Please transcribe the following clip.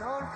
Corazón.